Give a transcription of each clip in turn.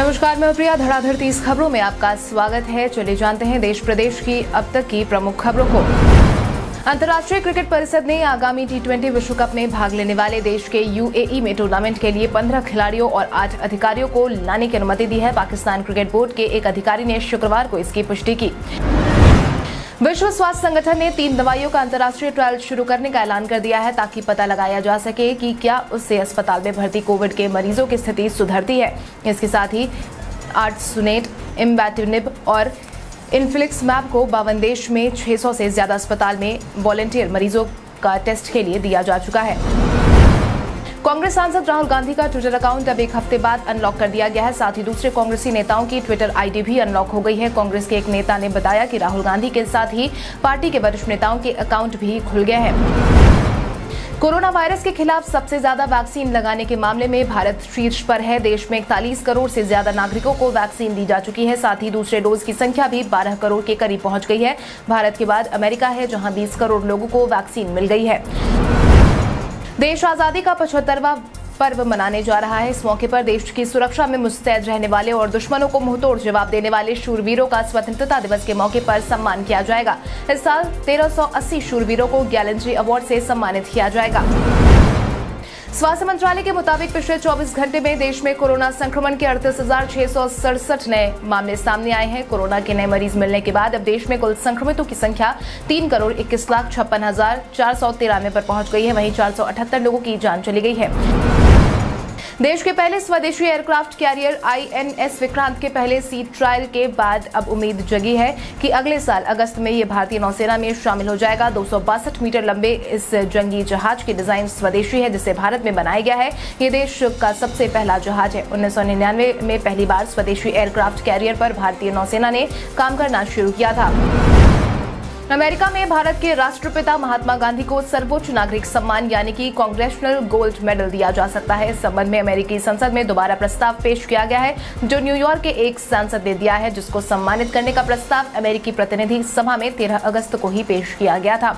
नमस्कार, मैं प्रिया। धड़ाधड़ तीस खबरों में आपका स्वागत है। चले जानते हैं देश प्रदेश की अब तक की प्रमुख खबरों को। अंतर्राष्ट्रीय क्रिकेट परिषद ने आगामी टी ट्वेंटी विश्व कप में भाग लेने वाले देश के यूएई में टूर्नामेंट के लिए 15 खिलाड़ियों और आठ अधिकारियों को लाने की अनुमति दी है। पाकिस्तान क्रिकेट बोर्ड के एक अधिकारी ने शुक्रवार को इसकी पुष्टि की। विश्व स्वास्थ्य संगठन ने तीन दवाइयों का अंतर्राष्ट्रीय ट्रायल शुरू करने का ऐलान कर दिया है ताकि पता लगाया जा सके कि क्या उससे अस्पताल में भर्ती कोविड के मरीजों की स्थिति सुधरती है। इसके साथ ही आर्टसुनेट इम्बैटिनिब और इन्फ्लिक्स मैप को बावन देश में 600 से ज़्यादा अस्पताल में वॉलेंटियर मरीजों का टेस्ट के लिए दिया जा चुका है। कांग्रेस सांसद राहुल गांधी का ट्विटर अकाउंट अब एक हफ़्ते बाद अनलॉक कर दिया गया है। साथ ही दूसरे कांग्रेसी नेताओं की ट्विटर आईडी भी अनलॉक हो गई है। कांग्रेस के एक नेता ने बताया कि राहुल गांधी के साथ ही पार्टी के वरिष्ठ नेताओं के अकाउंट भी खुल गए हैं। कोरोना वायरस के खिलाफ सबसे ज़्यादा वैक्सीन लगाने के मामले में भारत शीर्ष पर है। देश में इकतालीस करोड़ से ज़्यादा नागरिकों को वैक्सीन दी जा चुकी है। साथ ही दूसरे डोज की संख्या भी 12 करोड़ के करीब पहुँच गई है। भारत के बाद अमेरिका है, जहाँ 20 करोड़ लोगों को वैक्सीन मिल गई है। देश आज़ादी का पचहत्तरवा पर्व मनाने जा रहा है। इस मौके पर देश की सुरक्षा में मुस्तैद रहने वाले और दुश्मनों को मुंहतोड़ जवाब देने वाले शूरवीरों का स्वतंत्रता दिवस के मौके पर सम्मान किया जाएगा। इस साल 1380 शूरवीरों को गैलेंट्री अवार्ड से सम्मानित किया जाएगा। स्वास्थ्य मंत्रालय के मुताबिक पिछले 24 घंटे में देश में कोरोना संक्रमण के अड़तीस हज़ार छह सौ सड़सठ नए मामले सामने आए हैं। कोरोना के नए मरीज़ मिलने के बाद अब देश में कुल संक्रमितों की संख्या तीन करोड़ इक्कीस लाख छप्पन हज़ार चार सौ तिरानवे पर पहुँच गई है। वहीं चार सौ अठहत्तर लोगों की जान चली गई है। देश के पहले स्वदेशी एयरक्राफ्ट कैरियर आईएनएस विक्रांत के पहले सी ट्रायल के बाद अब उम्मीद जगी है कि अगले साल अगस्त में ये भारतीय नौसेना में शामिल हो जाएगा। दो सौ बासठ मीटर लंबे इस जंगी जहाज़ की डिज़ाइन स्वदेशी है, जिसे भारत में बनाया गया है। ये देश का सबसे पहला जहाज़ है। उन्नीस सौ निन्यानवे में पहली बार स्वदेशी एयरक्राफ्ट कैरियर पर भारतीय नौसेना ने काम करना शुरू किया था। अमेरिका में भारत के राष्ट्रपिता महात्मा गांधी को सर्वोच्च नागरिक सम्मान, यानी कि कांग्रेशनल गोल्ड मेडल दिया जा सकता है। इस संबंध में अमेरिकी संसद में दोबारा प्रस्ताव पेश किया गया है, जो न्यूयॉर्क के एक सांसद ने दिया है, जिसको सम्मानित करने का प्रस्ताव अमेरिकी प्रतिनिधि सभा में तेरह अगस्त को ही पेश किया गया था।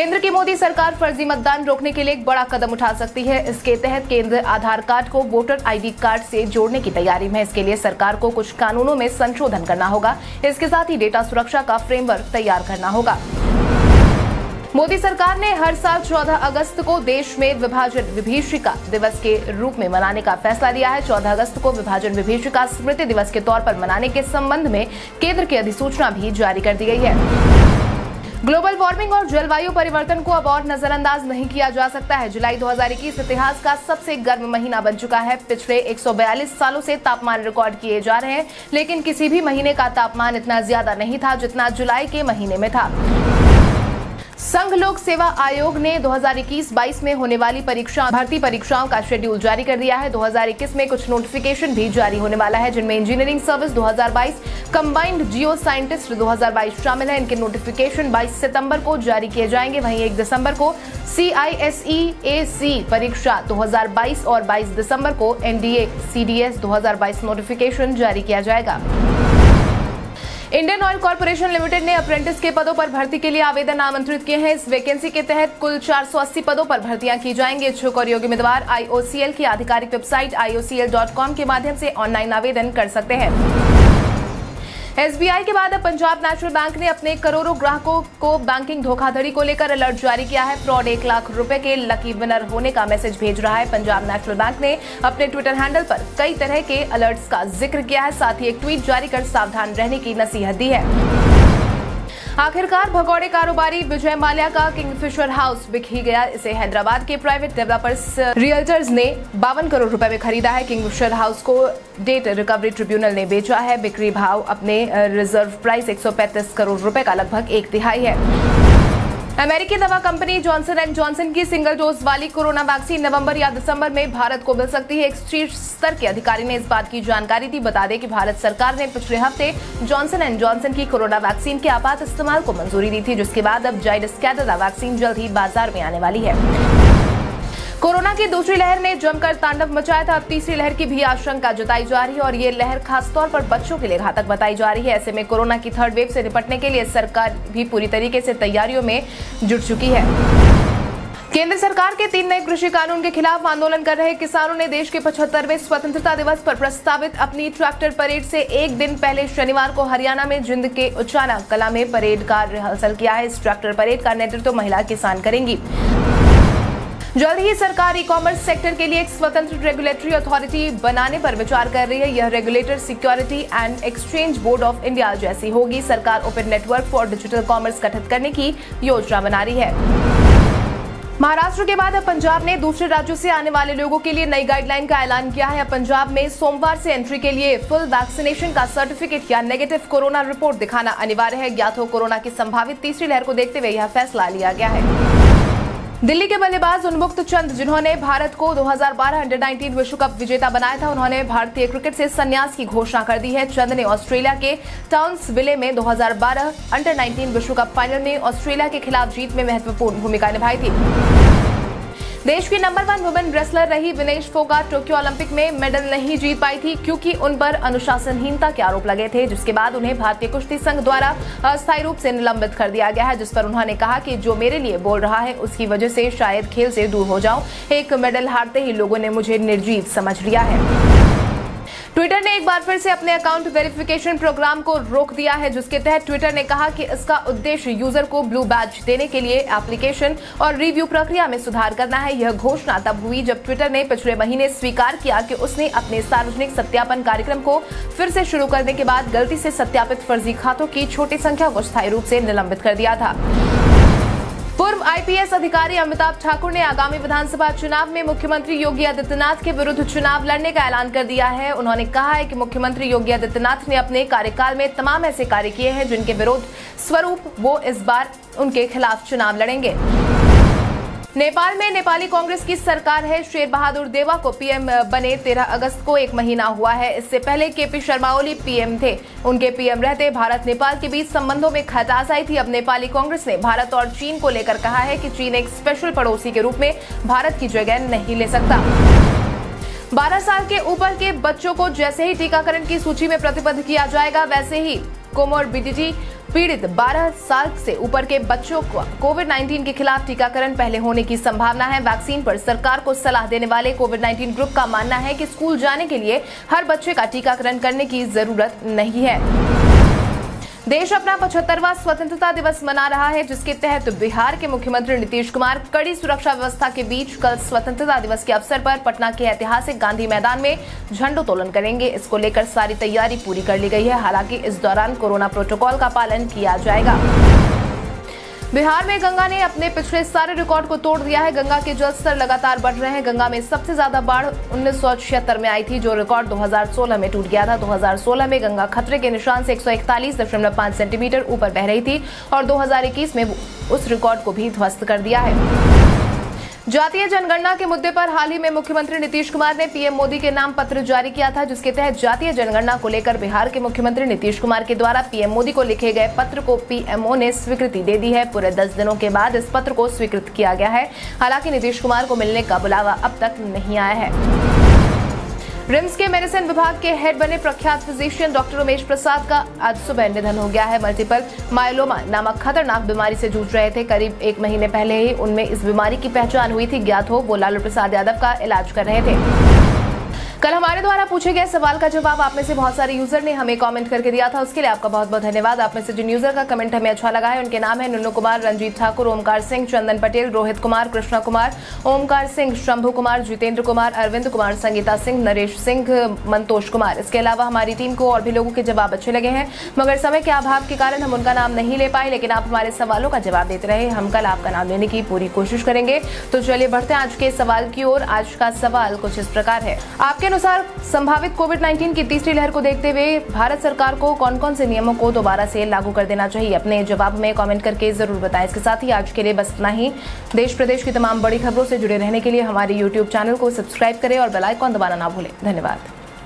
केंद्र की मोदी सरकार फर्जी मतदान रोकने के लिए एक बड़ा कदम उठा सकती है। इसके तहत केंद्र आधार कार्ड को वोटर आईडी कार्ड से जोड़ने की तैयारी में इसके लिए सरकार को कुछ कानूनों में संशोधन करना होगा। इसके साथ ही डेटा सुरक्षा का फ्रेमवर्क तैयार करना होगा। मोदी सरकार ने हर साल 14 अगस्त को देश में विभाजन विभीषिका दिवस के रूप में मनाने का फैसला लिया है। 14 अगस्त को विभाजन विभीषिका स्मृति दिवस के तौर पर मनाने के संबंध में केंद्र की अधिसूचना भी जारी कर दी गई है। ग्लोबल वार्मिंग और जलवायु परिवर्तन को अब और नजरअंदाज नहीं किया जा सकता है। जुलाई 2021 इतिहास का सबसे गर्म महीना बन चुका है। पिछले 142 सालों से तापमान रिकॉर्ड किए जा रहे हैं, लेकिन किसी भी महीने का तापमान इतना ज़्यादा नहीं था जितना जुलाई के महीने में था। संघ लोक सेवा आयोग ने 2021-22 में होने वाली परीक्षा, भर्ती परीक्षाओं का शेड्यूल जारी कर दिया है। 2021 में कुछ नोटिफिकेशन भी जारी होने वाला है, जिनमें engineering service 2022 combined geo scientist 2022 शामिल है। इनके नोटिफिकेशन 22 सितंबर को जारी किए जाएँगे। वहीं 1 दिसंबर को सी आई एस ई ए सी परीक्षा 2022 और 22 दिसंबर को एनडीए सीडीएस 2022 नोटिफिकेशन जारी किया जाएगा। इंडियन ऑयल कॉरपोरेशन लिमिटेड ने अप्रेंटिस के पदों पर भर्ती के लिए आवेदन आमंत्रित किए हैं। इस वैकेंसी के तहत कुल 480 पदों पर भर्तियाँ की जाएँगी। इच्छुक और योग्य उम्मीदवार आईओसीएल की आधिकारिक वेबसाइट आईओसीएल के माध्यम से ऑनलाइन आवेदन कर सकते हैं। एसबीआई के बाद अब पंजाब नेशनल बैंक ने अपने करोड़ों ग्राहकों को बैंकिंग धोखाधड़ी को लेकर अलर्ट जारी किया है। फ्रॉड एक लाख रुपए के लकी विनर होने का मैसेज भेज रहा है। पंजाब नेशनल बैंक ने अपने ट्विटर हैंडल पर कई तरह के अलर्ट्स का ज़िक्र किया है। साथ ही एक ट्वीट जारी कर सावधान रहने की नसीहत दी है। आखिरकार भगौड़े कारोबारी विजय माल्या का किंगफिशर हाउस ही गया। इसे हैदराबाद के प्राइवेट डेवलपर्स रियल्टर्स ने बावन करोड़ रुपए में खरीदा है। किंगफिशर हाउस को डेट रिकवरी ट्रिब्यूनल ने बेचा है। बिक्री भाव अपने रिज़र्व प्राइस 135 करोड़ रुपए का लगभग एक तिहाई है। अमेरिकी दवा कंपनी जॉनसन एंड जॉनसन की सिंगल डोज वाली कोरोना वैक्सीन नवंबर या दिसंबर में भारत को मिल सकती है। एक शीर्ष स्तर के अधिकारी ने इस बात की जानकारी दी। बता दें कि भारत सरकार ने पिछले हफ़्ते जॉनसन एंड जॉनसन की कोरोना वैक्सीन के आपात इस्तेमाल को मंजूरी दी थी, जिसके बाद अब जाइडस कैडला वैक्सीन जल्द ही बाज़ार में आने वाली है। कोरोना की दूसरी लहर ने जमकर तांडव मचाया था। अब तीसरी लहर की भी आशंका जताई जा रही है और ये लहर खासतौर पर बच्चों के लिए घातक बताई जा रही है। ऐसे में कोरोना की थर्ड वेव से निपटने के लिए सरकार भी पूरी तरीके से तैयारियों में जुट चुकी है। केंद्र सरकार के तीन नए कृषि कानून के खिलाफ आंदोलन कर रहे किसानों ने देश के पचहत्तरवे स्वतंत्रता दिवस पर प्रस्तावित अपनी ट्रैक्टर परेड से एक दिन पहले शनिवार को हरियाणा में जिंद के उचाना कला में परेड का रिहर्सल किया है। इस ट्रैक्टर परेड का नेतृत्व तो महिला किसान करेंगी। जल्द ही सरकार ई कॉमर्स सेक्टर के लिए एक स्वतंत्र रेगुलेटरी अथॉरिटी बनाने पर विचार कर रही है। यह regulator security and exchange board of India जैसी होगी। सरकार open network for digital commerce गठित करने की योजना बना रही है। महाराष्ट्र के बाद अब पंजाब ने दूसरे राज्यों से आने वाले लोगों के लिए नई गाइडलाइन का ऐलान किया है। पंजाब में सोमवार से एंट्री के लिए फुल वैक्सीनेशन का सर्टिफिकेट या नेगेटिव कोरोना रिपोर्ट दिखाना अनिवार्य है। ज्ञात हो कोरोना की संभावित तीसरी लहर को देखते हुए यह फैसला लिया गया है। दिल्ली के बल्लेबाज उन्मुक्त चंद, जिन्होंने भारत को 2012 अंडर 19 विश्व कप विजेता बनाया था, उन्होंने भारतीय क्रिकेट से संन्यास की घोषणा कर दी है। चंद ने ऑस्ट्रेलिया के टाउन्स विले में 2012 अंडर 19 विश्व कप फाइनल में ऑस्ट्रेलिया के खिलाफ जीत में महत्वपूर्ण भूमिका निभाई थी। देश की नंबर वन वुमेन रेसलर रही विनेश फोगा। टोक्यो ओलंपिक में मेडल नहीं जीत पाई थी, क्योंकि उन पर अनुशासनहीनता के आरोप लगे थे, जिसके बाद उन्हें भारतीय कुश्ती संघ द्वारा अस्थायी रूप से निलंबित कर दिया गया है, जिस पर उन्होंने कहा कि जो मेरे लिए बोल रहा है, उसकी वजह से शायद खेल से दूर हो जाऊँ। एक मेडल हारते ही लोगों ने मुझे निर्जीव समझ लिया है। ट्विटर ने एक बार फिर से अपने अकाउंट वेरिफिकेशन प्रोग्राम को रोक दिया है, जिसके तहत ट्विटर ने कहा कि इसका उद्देश्य यूज़र को ब्लू बैच देने के लिए एप्लीकेशन और रिव्यू प्रक्रिया में सुधार करना है। यह घोषणा तब हुई जब ट्विटर ने पिछले महीने स्वीकार किया कि उसने अपने सार्वजनिक सत्यापन कार्यक्रम को फिर से शुरू करने के बाद गलती से सत्यापित फर्जी खातों की छोटी संख्या को स्थायी रूप से निलंबित कर दिया था। पूर्व आईपीएस अधिकारी अमिताभ ठाकुर ने आगामी विधानसभा चुनाव में मुख्यमंत्री योगी आदित्यनाथ के विरुद्ध चुनाव लड़ने का ऐलान कर दिया है। उन्होंने कहा है कि मुख्यमंत्री योगी आदित्यनाथ ने अपने कार्यकाल में तमाम ऐसे कार्य किए हैं जिनके विरोध स्वरूप वो इस बार उनके खिलाफ चुनाव लड़ेंगे। नेपाल में नेपाली कांग्रेस की सरकार है। शेर बहादुर देवा को पीएम बने 13 अगस्त को एक महीना हुआ है। इससे पहले केपी शर्मा ओली पीएम थे। उनके पीएम रहते भारत नेपाल के बीच संबंधों में खटास आई थी। अब नेपाली कांग्रेस ने भारत और चीन को लेकर कहा है कि चीन एक स्पेशल पड़ोसी के रूप में भारत की जगह नहीं ले सकता। 12 साल के ऊपर के बच्चों को जैसे ही टीकाकरण की सूची में प्रतिबद्ध किया जाएगा, वैसे ही कोमोरबिडिटी पीड़ित 12 साल से ऊपर के बच्चों को कोविड 19 के खिलाफ टीकाकरण पहले होने की संभावना है। वैक्सीन पर सरकार को सलाह देने वाले कोविड 19 ग्रुप का मानना है कि स्कूल जाने के लिए हर बच्चे का टीकाकरण करने की ज़रूरत नहीं है। देश अपना पचहत्तरवा स्वतंत्रता दिवस मना रहा है, जिसके तहत बिहार के मुख्यमंत्री नीतीश कुमार कड़ी सुरक्षा व्यवस्था के बीच कल स्वतंत्रता दिवस के अवसर पर पटना के ऐतिहासिक गांधी मैदान में झंडोत्तोलन करेंगे। इसको लेकर सारी तैयारी पूरी कर ली गई है। हालाँकि इस दौरान कोरोना प्रोटोकॉल का पालन किया जाएगा। बिहार में गंगा ने अपने पिछले सारे रिकॉर्ड को तोड़ दिया है। गंगा के जलस्तर लगातार बढ़ रहे हैं। गंगा में सबसे ज़्यादा बाढ़ उन्नीस सौ छिहत्तर में आई थी, जो रिकॉर्ड 2016 में टूट गया था। 2016 में गंगा खतरे के निशान से 141.5 सेंटीमीटर ऊपर बह रही थी और 2021 में उस रिकॉर्ड को भी ध्वस्त कर दिया है। जातीय जनगणना के मुद्दे पर हाल ही में मुख्यमंत्री नीतीश कुमार ने पीएम मोदी के नाम पत्र जारी किया था, जिसके तहत जातीय जनगणना को लेकर बिहार के मुख्यमंत्री नीतीश कुमार के द्वारा पीएम मोदी को लिखे गए पत्र को पीएमओ ने स्वीकृति दे दी है। पूरे दस दिनों के बाद इस पत्र को स्वीकृत किया गया है। हालाँकि नीतीश कुमार को मिलने का बुलावा अब तक नहीं आया है। रिम्स के मेडिसिन विभाग के हेड बने प्रख्यात फिजिशियन डॉक्टर उमेश प्रसाद का आज सुबह निधन हो गया है। मल्टीपल माइलोमा नामक खतरनाक बीमारी से जूझ रहे थे। करीब एक महीने पहले ही उनमें इस बीमारी की पहचान हुई थी। ज्ञात हो, वो लालू प्रसाद यादव का इलाज कर रहे थे। कल हमारे द्वारा पूछे गए सवाल का जवाब आप में से बहुत सारे यूज़र ने हमें कमेंट करके दिया था। उसके लिए आपका बहुत बहुत धन्यवाद। आप में से जिन यूज़र का कमेंट हमें अच्छा लगा है, उनके नाम है नुन्नू कुमार, रंजीत ठाकुर, ओमकार सिंह, चंदन पटेल, रोहित कुमार, कृष्णा कुमार, ओमकार सिंह, शंभु कुमार, जितेंद्र कुमार, अरविंद कुमार, संगीता सिंह, नरेश सिंह, मंतोष कुमार। इसके अलावा हमारी टीम को और भी लोगों के जवाब अच्छे लगे हैं। मगर समय के अभाव के कारण हम उनका नाम नहीं ले पाए, लेकिन आप हमारे सवालों का जवाब देते रहे। हम कल आपका नाम लेने की पूरी कोशिश करेंगे। तो चलिए बढ़ते हैं आज के सवाल की ओर। आज का सवाल कुछ इस प्रकार है। आपके अनुसार संभावित कोविड 19 की तीसरी लहर को देखते हुए भारत सरकार को कौन कौन से नियमों को दोबारा से लागू कर देना चाहिए? अपने जवाब में कमेंट करके ज़रूर बताएँ। इसके साथ ही आज के लिए बस इतना ही। देश प्रदेश की तमाम बड़ी खबरों से जुड़े रहने के लिए हमारे यूट्यूब चैनल को सब्सक्राइब करें और बेलाइकॉन दबाना ना भूलें। धन्यवाद।